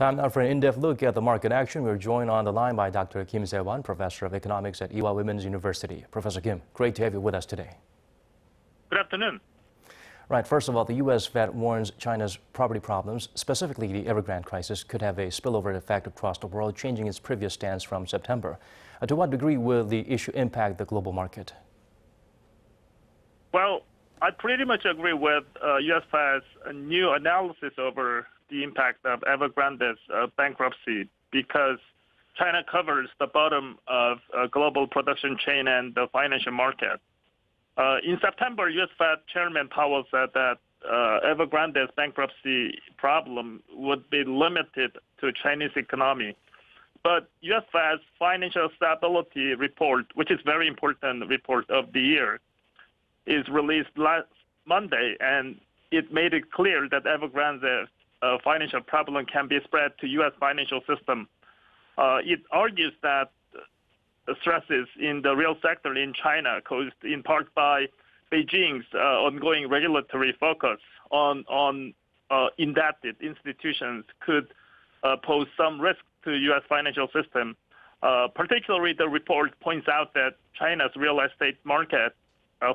Time now for an in-depth look at the market action. We're joined on the line by Dr. Kim Sei-wan, professor of economics at Ewha Women's University. Professor Kim, great to have you with us today. Good afternoon. Right, first of all, the U.S. Fed warns China's property problems, specifically the Evergrande crisis, could have a spillover effect across the world, changing its previous stance from September. Uh, to what degree will the issue impact the global market? Well, I pretty much agree with uh, U.S. Fed's new analysis over the impact of Evergrande's uh, bankruptcy because China covers the bottom of uh, global production chain and the financial market. Uh, in September, U.S. Fed Chairman Powell said that uh, Evergrande's bankruptcy problem would be limited to Chinese economy. But U.S. Fed's financial stability report, which is very important report of the year, is released last Monday, and it made it clear that Evergrande's uh, financial problem can be spread to U.S. financial system. Uh, it argues that stresses in the real sector in China caused in part by Beijing's uh, ongoing regulatory focus on on uh, indebted institutions could uh, pose some risk to U.S. financial system. Uh, particularly, the report points out that China's real estate market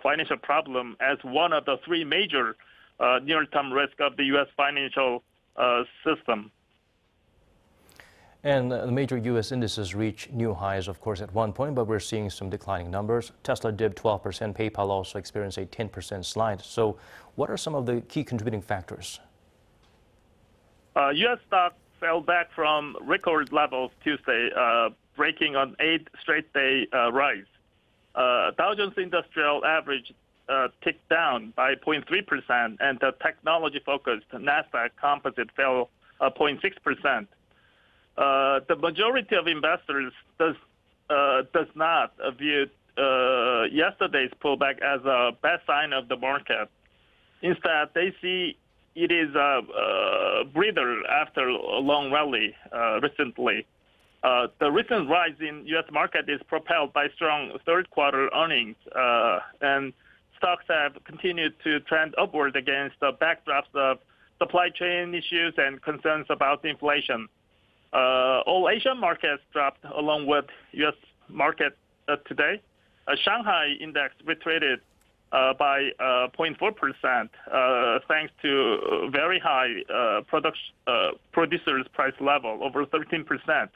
financial problem as one of the three major near-term risks of the U.S. financial uh, system. And the major U.S. indices reach new highs, of course, at one point, but we're seeing some declining numbers. Tesla dipped 12%, PayPal also experienced a 10% slide. So what are some of the key contributing factors? Uh, U.S. stock fell back from record levels Tuesday, uh, breaking an eight straight day uh, rise. Uh, Dow Jones Industrial averaged uh, ticked down by 0.3%, and the technology-focused Nasdaq Composite fell 0.6%. Uh, uh, the majority of investors does uh, does not view uh, yesterday's pullback as a bad sign of the market. Instead, they see it is a, breather after a long rally recently. Uh, the recent rise in U.S. market is propelled by strong third quarter earnings, uh, and stocks have continued to trend upward against the backdrops of supply chain issues and concerns about inflation. Uh, all Asian markets dropped along with U.S. market uh, today. Uh, Shanghai index retreated uh, by 0.4% uh, uh, thanks to very high producers price level, over 13%.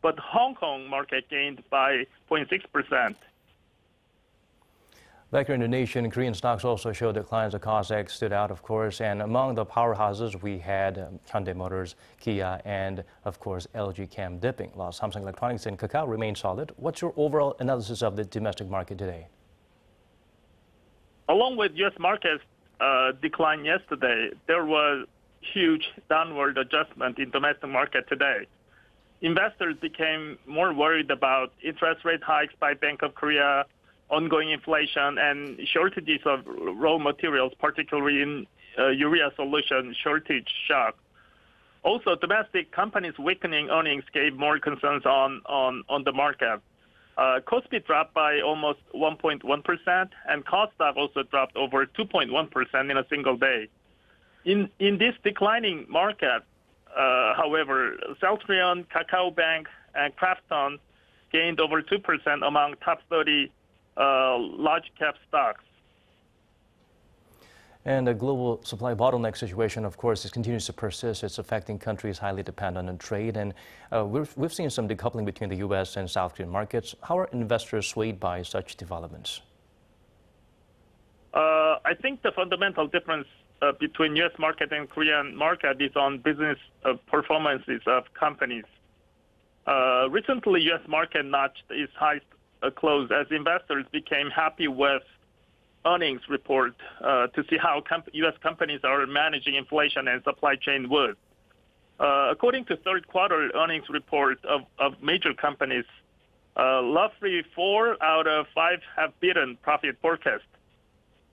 But Hong Kong market gained by 0.6%. Back here in the nation, Korean stocks also showed declines. The Kosdaq stood out, of course, and among the powerhouses, we had um, Hyundai Motors, Kia, and of course, LG Chem dipping, while Samsung Electronics and Kakao remain solid. What's your overall analysis of the domestic market today? Along with U.S. markets uh, decline yesterday, there was huge downward adjustment in domestic market today. Investors became more worried about interest rate hikes by Bank of Korea, ongoing inflation and shortages of raw materials, particularly in uh, urea solution shortage shock. Also, domestic companies' weakening earnings gave more concerns on, on, on the market. Uh, Kospi dropped by almost 1.1%, and Kosdaq also dropped over 2.1% in a single day. In, in this declining market, uh, however, Celltrion, Kakao Bank, and Krafton gained over 2% among top 30 uh, large cap stocks. And the global supply bottleneck situation, of course, is continues to persist. It's affecting countries highly dependent on trade. And uh, we've, we've seen some decoupling between the U.S. and South Korean markets. How are investors swayed by such developments? Uh, I think the fundamental difference uh, between U.S. market and Korean market is on business uh, performances of companies. Uh, recently, U.S. market notched its highest close as investors became happy with earnings report uh, to see how comp- U.S. companies are managing inflation and supply chain woes. Uh, according to third quarter earnings report of, of major companies, uh, roughly four out of five have beaten profit forecast.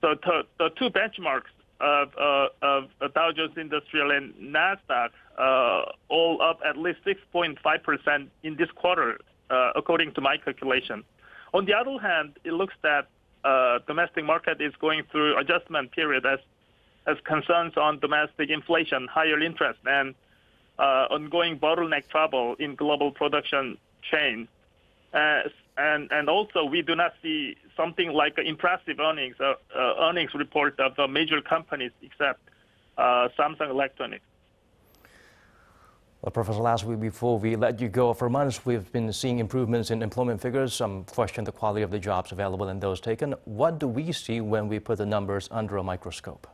So the two benchmarks of, uh, of Dow Jones Industrial and Nasdaq uh, all up at least 6.5% in this quarter, uh, according to my calculation. On the other hand, it looks that uh, domestic market is going through adjustment period as as concerns on domestic inflation, higher interest, and uh, ongoing bottleneck trouble in global production chain. Uh, and, and also, we do not see something like impressive earnings, uh, uh, earnings report of the major companies except uh, Samsung Electronics. Well, Professor, last week before we let you go, for months we've been seeing improvements in employment figures. Some question the quality of the jobs available and those taken. What do we see when we put the numbers under a microscope?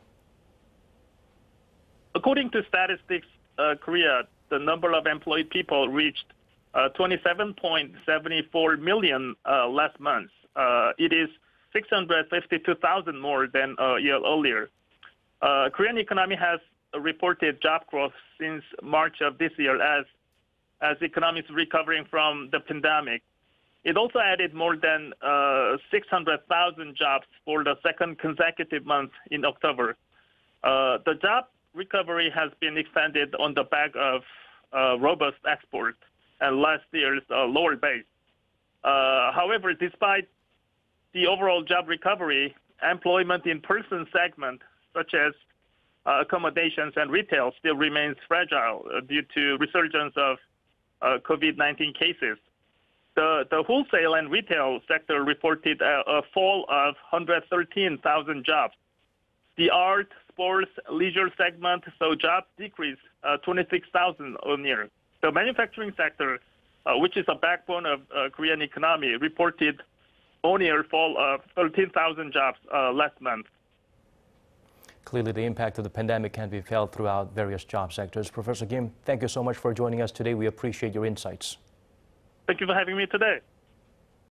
According to Statistics uh, Korea, the number of employed people reached uh, 27.74 million uh, last month. Uh, it is 652,000 more than a year earlier. Uh, Korean economy has reported job growth since March of this year as as economy is recovering from the pandemic. It also added more than uh, 600,000 jobs for the second consecutive month in October. Uh, the job recovery has been extended on the back of uh, robust export and last year's uh, lower base. Uh, however, despite the overall job recovery, employment in person segment, such as accommodations and retail still remains fragile uh, due to resurgence of uh, COVID-19 cases. The, the wholesale and retail sector reported a, a fall of 113,000 jobs. The art, sports, leisure segment saw jobs decrease uh, 26,000 on year. The manufacturing sector, uh, which is a backbone of uh, Korean economy, reported only a fall of 13,000 jobs last month. Clearly, the impact of the pandemic can be felt throughout various job sectors. Professor Kim, thank you so much for joining us today. We appreciate your insights. Thank you for having me today.